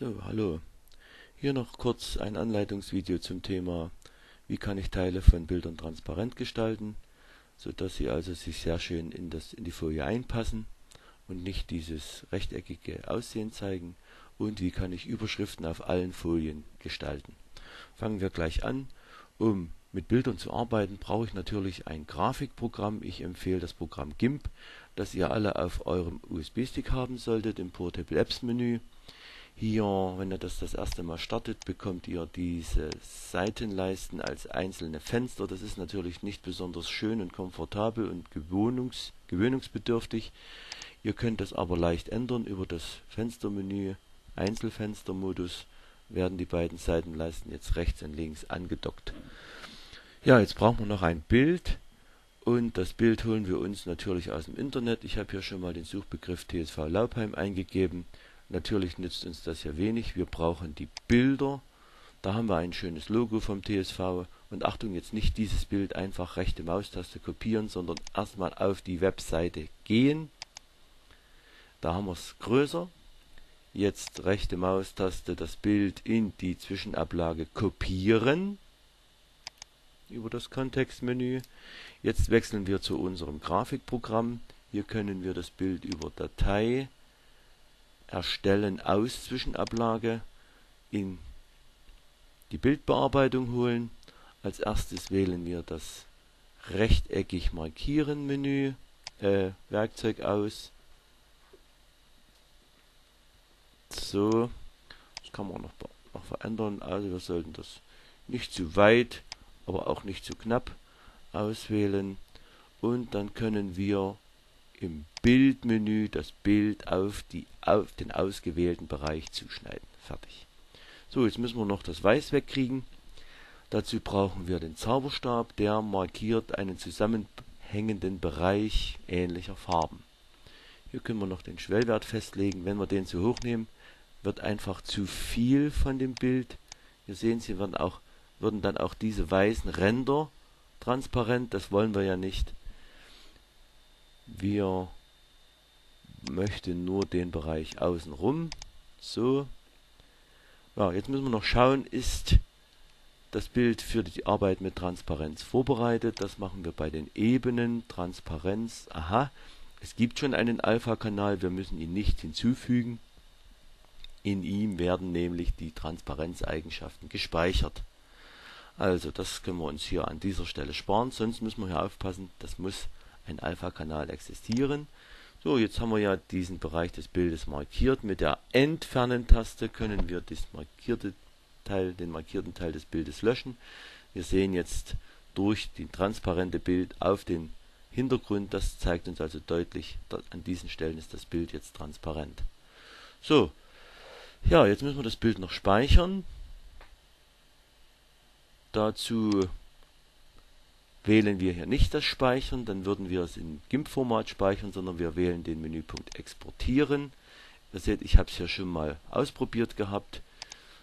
So, hallo. Hier noch kurz ein Anleitungsvideo zum Thema, wie kann ich Teile von Bildern transparent gestalten, sodass sie also sich sehr schön in, das, in die Folie einpassen und nicht dieses rechteckige Aussehen zeigen und wie kann ich Überschriften auf allen Folien gestalten. Fangen wir gleich an. Um mit Bildern zu arbeiten, brauche ich natürlich ein Grafikprogramm. Ich empfehle das Programm GIMP, das ihr alle auf eurem USB-Stick haben solltet im Portable Apps Menü. Hier, wenn ihr das das erste Mal startet, bekommt ihr diese Seitenleisten als einzelne Fenster. Das ist natürlich nicht besonders schön und komfortabel und gewöhnungs gewöhnungsbedürftig. Ihr könnt das aber leicht ändern über das Fenstermenü Einzelfenstermodus werden die beiden Seitenleisten jetzt rechts und links angedockt. Ja, jetzt brauchen wir noch ein Bild und das Bild holen wir uns natürlich aus dem Internet. Ich habe hier schon mal den Suchbegriff TSV Laubheim eingegeben Natürlich nützt uns das ja wenig. Wir brauchen die Bilder. Da haben wir ein schönes Logo vom TSV. Und Achtung, jetzt nicht dieses Bild einfach rechte Maustaste kopieren, sondern erstmal auf die Webseite gehen. Da haben wir es größer. Jetzt rechte Maustaste das Bild in die Zwischenablage kopieren über das Kontextmenü. Jetzt wechseln wir zu unserem Grafikprogramm. Hier können wir das Bild über Datei Erstellen aus Zwischenablage in die Bildbearbeitung holen. Als erstes wählen wir das rechteckig markieren Menü, äh, Werkzeug aus. So, das kann man noch, noch verändern. Also wir sollten das nicht zu weit, aber auch nicht zu knapp auswählen. Und dann können wir im Bildmenü das Bild auf, die, auf den ausgewählten Bereich zuschneiden. Fertig. So, jetzt müssen wir noch das Weiß wegkriegen. Dazu brauchen wir den Zauberstab, der markiert einen zusammenhängenden Bereich ähnlicher Farben. Hier können wir noch den Schwellwert festlegen. Wenn wir den zu hoch nehmen, wird einfach zu viel von dem Bild. Hier sehen Sie, werden, auch, würden dann auch diese weißen Ränder transparent. Das wollen wir ja nicht. Wir möchten nur den Bereich außenrum. So. Ja, jetzt müssen wir noch schauen, ist das Bild für die Arbeit mit Transparenz vorbereitet. Das machen wir bei den Ebenen. Transparenz. Aha, es gibt schon einen Alpha-Kanal, wir müssen ihn nicht hinzufügen. In ihm werden nämlich die Transparenzeigenschaften gespeichert. Also das können wir uns hier an dieser Stelle sparen, sonst müssen wir hier aufpassen, das muss ein Alpha-Kanal existieren. So, jetzt haben wir ja diesen Bereich des Bildes markiert. Mit der Entfernen-Taste können wir das markierte Teil, den markierten Teil des Bildes löschen. Wir sehen jetzt durch die transparente Bild auf den Hintergrund. Das zeigt uns also deutlich, an diesen Stellen ist das Bild jetzt transparent. So, ja, jetzt müssen wir das Bild noch speichern. Dazu Wählen wir hier nicht das Speichern, dann würden wir es in GIMP-Format speichern, sondern wir wählen den Menüpunkt Exportieren. Ihr seht, ich habe es hier schon mal ausprobiert gehabt.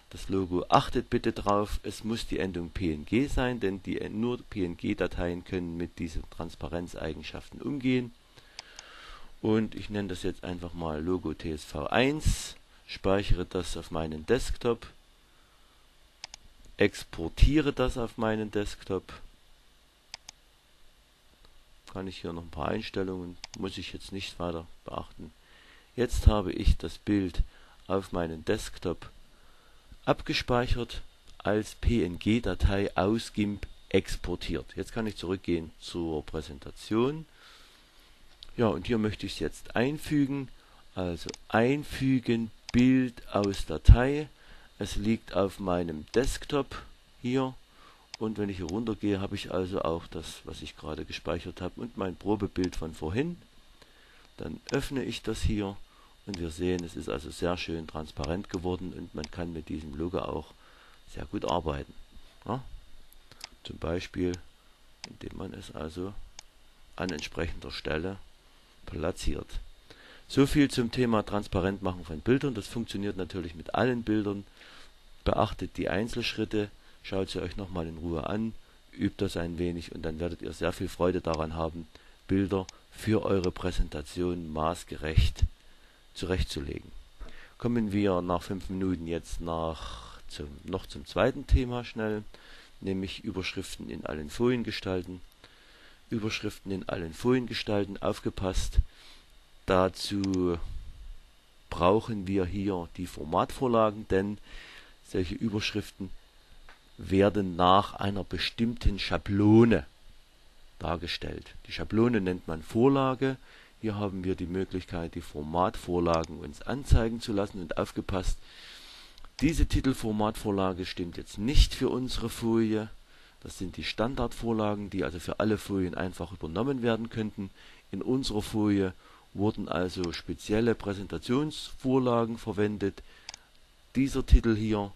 Das Logo achtet bitte drauf, es muss die Endung PNG sein, denn die, nur PNG-Dateien können mit diesen Transparenzeigenschaften umgehen. Und ich nenne das jetzt einfach mal Logo TSV1, speichere das auf meinen Desktop, exportiere das auf meinen Desktop kann ich hier noch ein paar Einstellungen, muss ich jetzt nicht weiter beachten. Jetzt habe ich das Bild auf meinen Desktop abgespeichert, als PNG-Datei aus GIMP exportiert. Jetzt kann ich zurückgehen zur Präsentation. Ja, und hier möchte ich es jetzt einfügen. Also einfügen Bild aus Datei. Es liegt auf meinem Desktop hier und wenn ich hier runter gehe, habe ich also auch das, was ich gerade gespeichert habe und mein Probebild von vorhin. Dann öffne ich das hier und wir sehen, es ist also sehr schön transparent geworden und man kann mit diesem Logo auch sehr gut arbeiten. Ja? Zum Beispiel, indem man es also an entsprechender Stelle platziert. So viel zum Thema transparent machen von Bildern. Das funktioniert natürlich mit allen Bildern. Beachtet die Einzelschritte Schaut sie euch nochmal in Ruhe an, übt das ein wenig und dann werdet ihr sehr viel Freude daran haben, Bilder für eure Präsentation maßgerecht zurechtzulegen. Kommen wir nach fünf Minuten jetzt nach zum, noch zum zweiten Thema schnell, nämlich Überschriften in allen Folien gestalten. Überschriften in allen Folien gestalten, aufgepasst. Dazu brauchen wir hier die Formatvorlagen, denn solche Überschriften werden nach einer bestimmten Schablone dargestellt. Die Schablone nennt man Vorlage. Hier haben wir die Möglichkeit, die Formatvorlagen uns anzeigen zu lassen und aufgepasst, diese Titelformatvorlage stimmt jetzt nicht für unsere Folie. Das sind die Standardvorlagen, die also für alle Folien einfach übernommen werden könnten. In unserer Folie wurden also spezielle Präsentationsvorlagen verwendet. Dieser Titel hier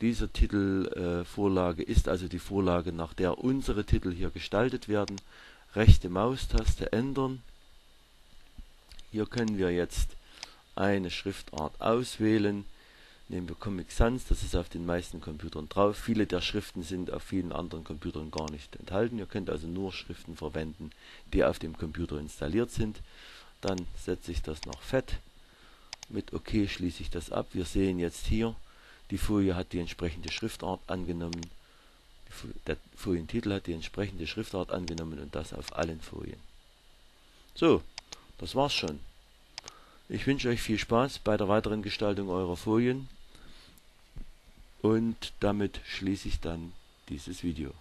diese Titelvorlage ist also die Vorlage, nach der unsere Titel hier gestaltet werden. Rechte Maustaste ändern. Hier können wir jetzt eine Schriftart auswählen. Nehmen wir Comic Sans, das ist auf den meisten Computern drauf. Viele der Schriften sind auf vielen anderen Computern gar nicht enthalten. Ihr könnt also nur Schriften verwenden, die auf dem Computer installiert sind. Dann setze ich das nach Fett. Mit OK schließe ich das ab. Wir sehen jetzt hier, die Folie hat die entsprechende Schriftart angenommen. Der Folientitel hat die entsprechende Schriftart angenommen und das auf allen Folien. So, das war's schon. Ich wünsche euch viel Spaß bei der weiteren Gestaltung eurer Folien und damit schließe ich dann dieses Video.